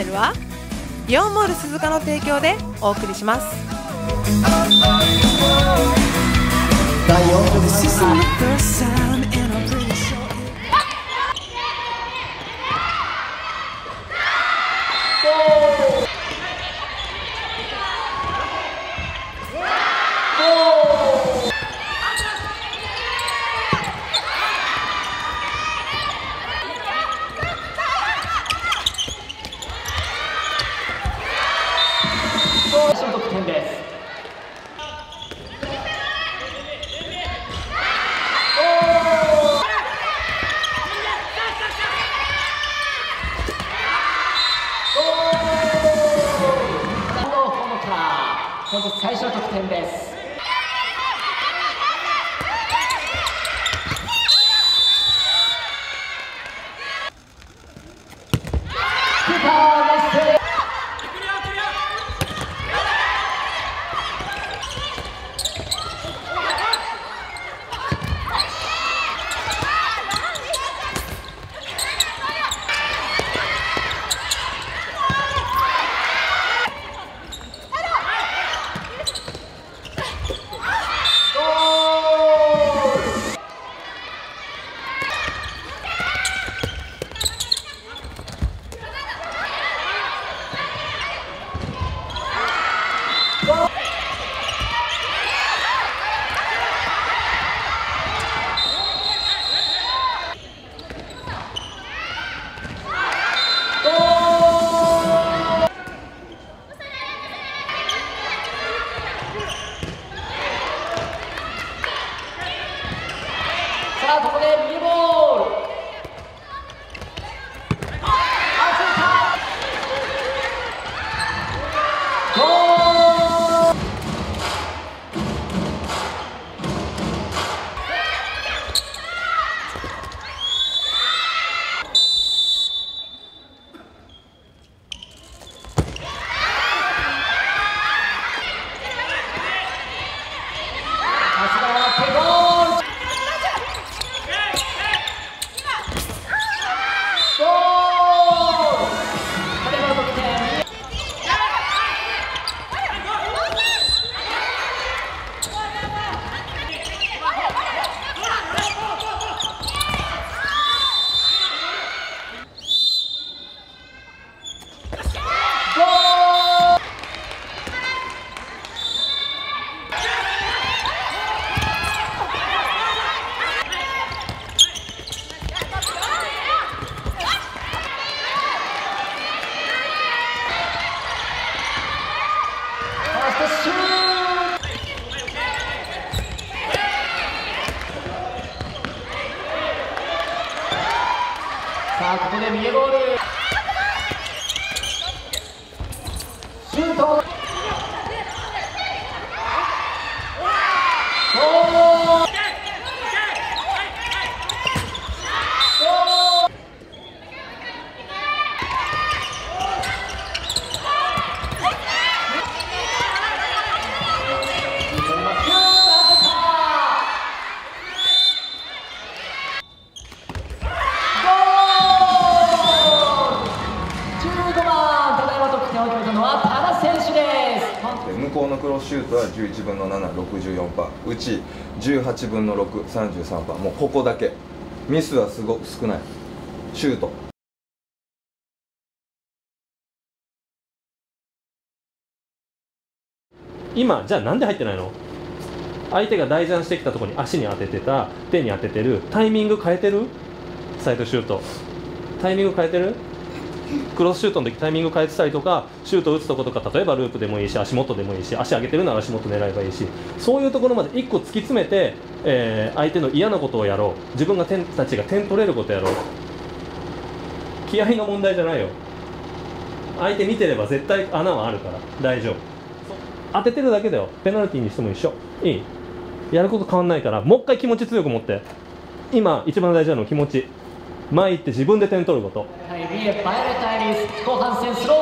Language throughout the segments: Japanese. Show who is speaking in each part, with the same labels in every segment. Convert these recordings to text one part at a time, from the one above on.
Speaker 1: ネルはイオンモール鈴鹿の提供でお送りします。
Speaker 2: 本最初得点です。キーパーナイスプレーさあここで右ボールあついたゴールさすがはペゴールゴールこれも得点ゴールファーストシュートさあここで右ボールシュートゴールゴール15番ただいま得点を決めたのは多田選手です
Speaker 3: で向こうのクロスシュートは11分の764%うち18分の633%もうここだけ。ミスはすごく少ない。シュート。
Speaker 4: 今じゃあなんで入ってないの？相手が大ジャンしてきたところに足に当ててた手に当ててる。タイミング変えてる？サイドシュート。タイミング変えてる？クロスシュートの時タイミング変えてたりとかシュート打つとことか例えばループでもいいし足元でもいいし足上げてるなら足元狙えばいいしそういうところまで1個突き詰めて、えー相手の嫌なことをやろう。自分が点たちが点取れることをやろう。気合の問題じゃないよ。相手見てれば絶対穴はあるから。大丈夫。当ててるだけだよ。ペナルティーにしても一緒。いい。やること変わんないから。もう一回気持ち強く持って。今一番大事なのは気持ち。前行って自分で点取ること。
Speaker 2: はい、ビエバイレットアイリス後半戦スロー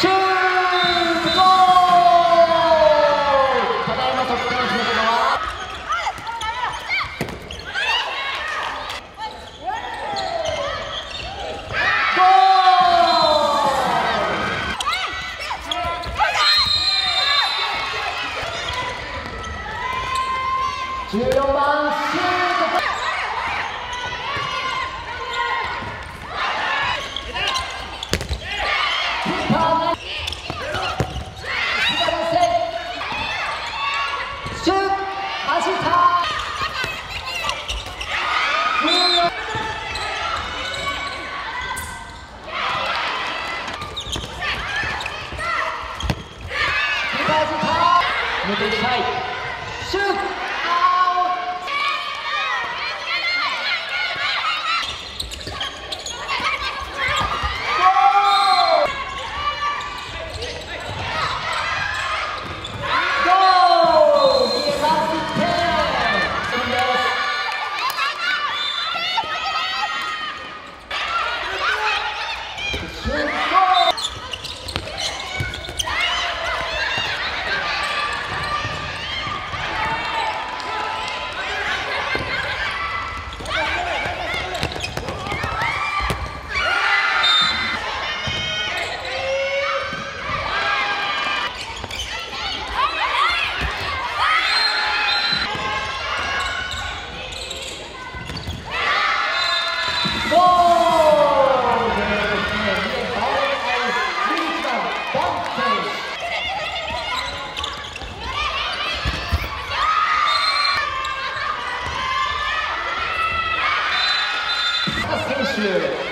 Speaker 2: シュートゴールただいま得点を決めたのはめてください。シュー you.